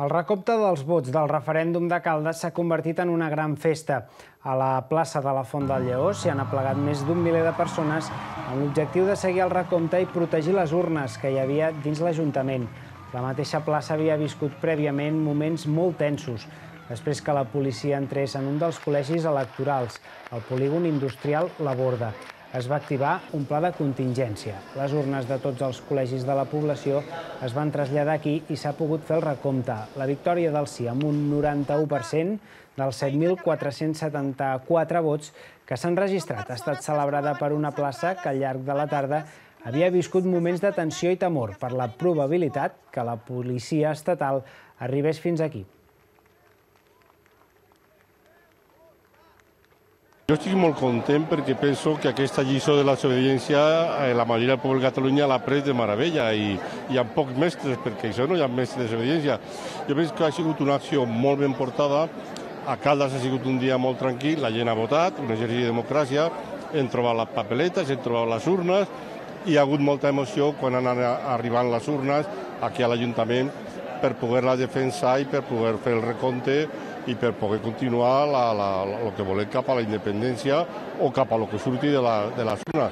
El recompte dels vots del referèndum de Caldes s'ha convertit en una gran festa. A la plaça de la Font del Lleó s'hi han aplegat més d'un miler de persones amb l'objectiu de seguir el recompte i protegir les urnes que hi havia dins l'Ajuntament. La mateixa plaça havia viscut prèviament moments molt tensos, després que la policia entrés en un dels col·legis electorals, el polígon industrial La Borda es va activar un pla de contingència. Les urnes de tots els col·legis de la població es van traslladar aquí i s'ha pogut fer el recompte. La victòria del sí amb un 91% dels 7.474 vots que s'han registrat ha estat celebrada per una plaça que al llarg de la tarda havia viscut moments de tensió i temor per la probabilitat que la policia estatal arribés fins aquí. Jo estic molt content perquè penso que aquesta lliçó de la desobediència eh, la majoria del poble de Catalunya l'ha pres de meravella i hi ha pocs mestres perquè això no hi ha mestres de desobediència. Jo penso que ha sigut una acció molt ben portada, a Caldes ha sigut un dia molt tranquil, la gent ha votat, un exercici de democràcia, hem trobat les papeletes, hem trobat les urnes, i hi ha hagut molta emoció quan han anat arribant les urnes aquí a l'Ajuntament per poder-la defensar i per poder fer el recompte i per poder continuar el que volem cap a la independència o cap a lo que surti de la, de la zona.